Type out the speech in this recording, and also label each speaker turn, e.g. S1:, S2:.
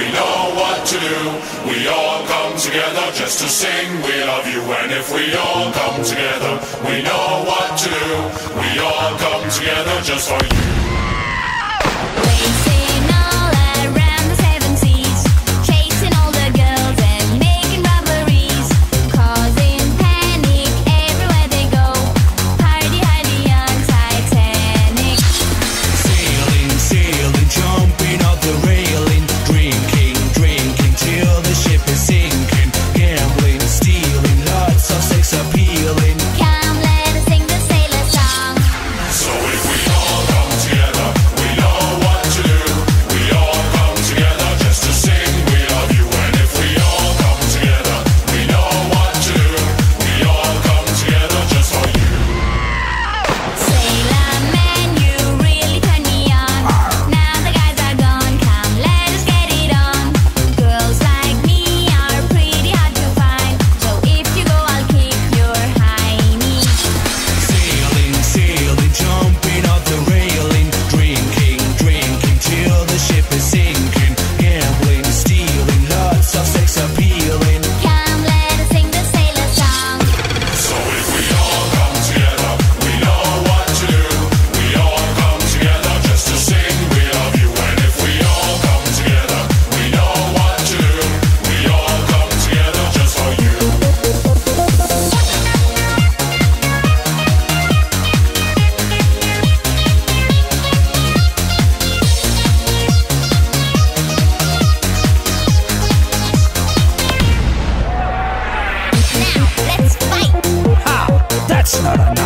S1: we know what to do. We all come together just to sing, we love you, and if we all come
S2: Sir.